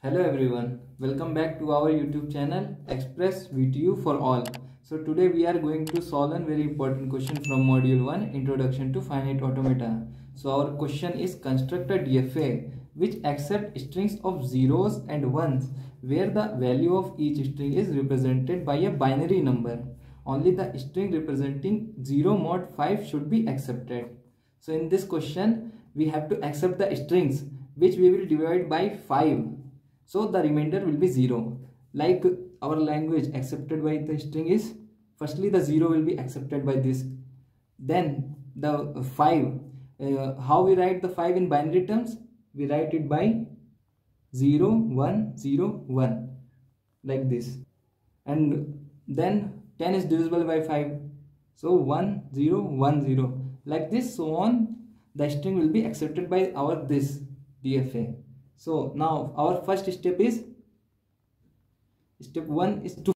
Hello everyone, welcome back to our YouTube channel Express VTU for all. So today we are going to solve a very important question from module 1 Introduction to Finite Automata. So our question is construct a DFA which accept strings of zeros and ones where the value of each string is represented by a binary number. Only the string representing 0 mod 5 should be accepted. So in this question we have to accept the strings which we will divide by 5 so the remainder will be 0 like our language accepted by the string is firstly the 0 will be accepted by this. Then the 5 uh, how we write the 5 in binary terms? We write it by 0 1 0 1 like this. And then 10 is divisible by 5 so 1 0 1 0 like this so on the string will be accepted by our this dfa so now our first step is step 1 is to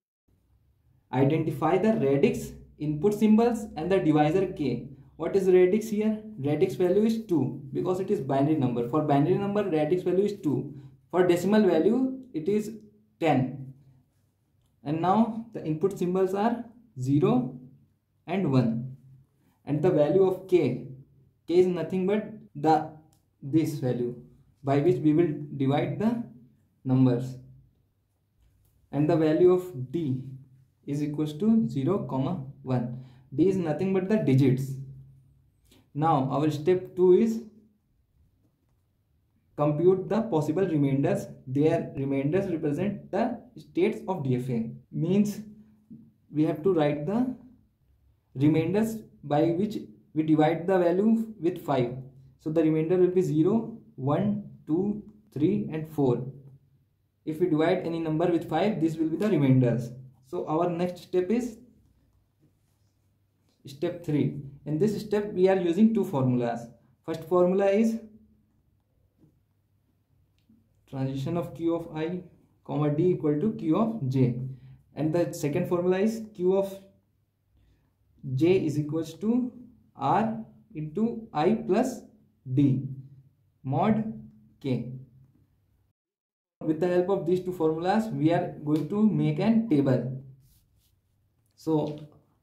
identify the radix input symbols and the divisor k. What is radix here? Radix value is 2 because it is binary number. For binary number radix value is 2 for decimal value it is 10 and now the input symbols are 0 and 1 and the value of k. K is nothing but the this value by which we will divide the numbers. And the value of d is equals to 0 comma 1 d is nothing but the digits. Now our step 2 is compute the possible remainders. Their remainders represent the states of dfa means we have to write the remainders by which we divide the value with 5 so the remainder will be 0 1 2, 3 and 4. If we divide any number with 5, this will be the remainders. So our next step is step 3. In this step we are using two formulas. First formula is transition of q of i comma d equal to q of j and the second formula is q of j is equals to r into i plus d mod k. With the help of these two formulas, we are going to make an table. So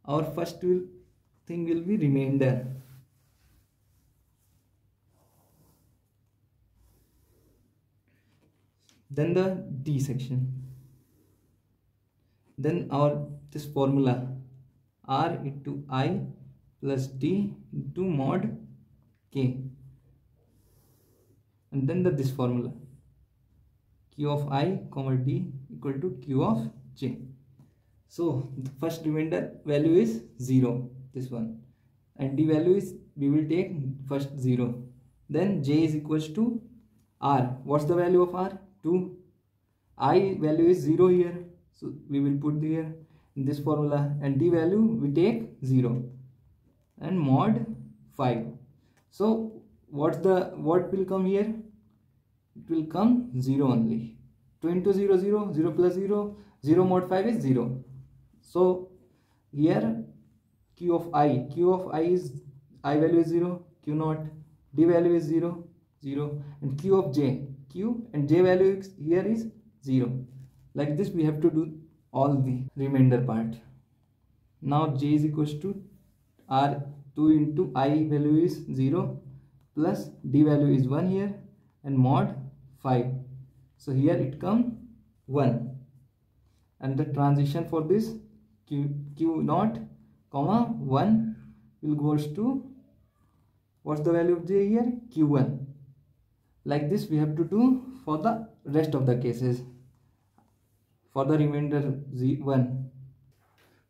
our first will, thing will be remainder. Then the D section. Then our this formula R into I plus D into mod K and then the this formula. Q of i comma d equal to q of j. So the first remainder value is 0 this one. And d value is we will take first 0 then j is equals to r. What's the value of r? 2 i value is 0 here. So we will put here in this formula. And d value we take 0 and mod 5 so what's the what will come here? It will come 0 only. 2 into 0 0 0 plus 0 0 mod 5 is 0 so here q of i q of i is i value is 0 q naught d value is 0 0 and q of j q and j value is, here is 0 like this we have to do all the remainder part. Now j is equals to r 2 into i value is 0 plus d value is 1 here and mod 5 so here it come 1 and the transition for this q q naught comma 1 will goes to what's the value of j here? q1 like this we have to do for the rest of the cases. For the remainder z1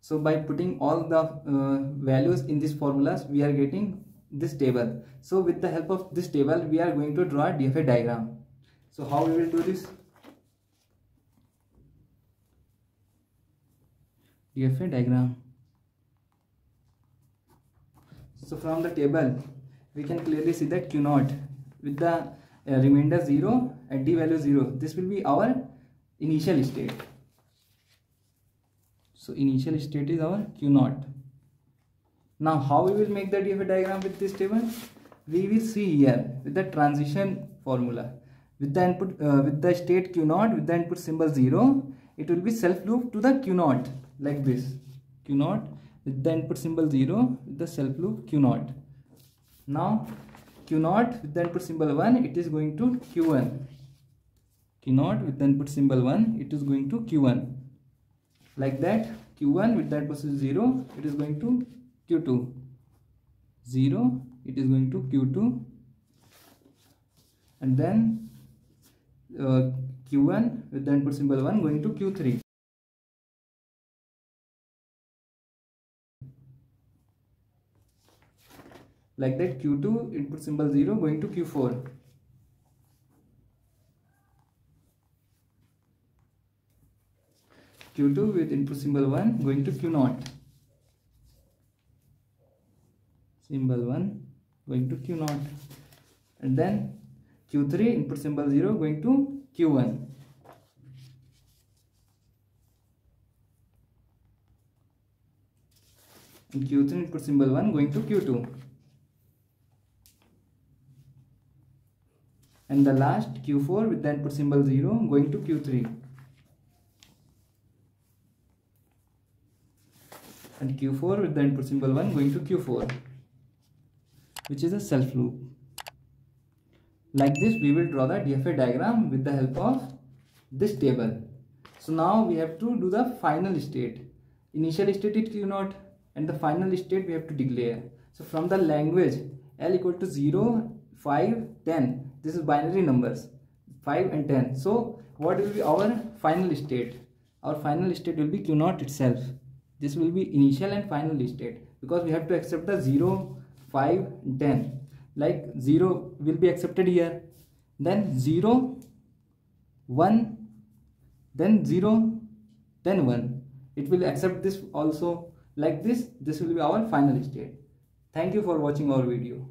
so by putting all the uh, values in these formulas we are getting this table. So with the help of this table we are going to draw a DFA diagram. So how we will do this? DFA diagram. So from the table we can clearly see that Q naught with the uh, remainder 0 and D value 0 this will be our initial state. So initial state is our Q naught now how we will make the DFA diagram with this table? We will see here with the transition formula. with the input uh, with the state q naught with the input symbol 0 it will be self loop to the q naught like this q naught with the input symbol 0 with the self loop q naught now q naught with the input symbol 1 it is going to q1 q naught with the input symbol 1 it is going to q1 like that q1 with the input symbol 0 it is going to q2 0 it is going to q2 and then uh, q1 with the input symbol 1 going to q3 like that q2 input symbol 0 going to q4 q2 with input symbol 1 going to q0 symbol 1 going to q0 and then q3 input symbol 0 going to q1 and q3 input symbol 1 going to q2 and the last q4 with the input symbol 0 going to q3 and q4 with the input symbol 1 going to q4 which is a self loop like this we will draw the DFA diagram with the help of this table. So now we have to do the final state. Initial state is Q naught and the final state we have to declare. So from the language L equal to 0, 5, 10. This is binary numbers 5 and 10. So what will be our final state? Our final state will be Q naught itself. This will be initial and final state because we have to accept the 0, 5, 10 like 0 will be accepted here. Then 0 1 then 0 then 1 it will accept this also. Like this this will be our final state. Thank you for watching our video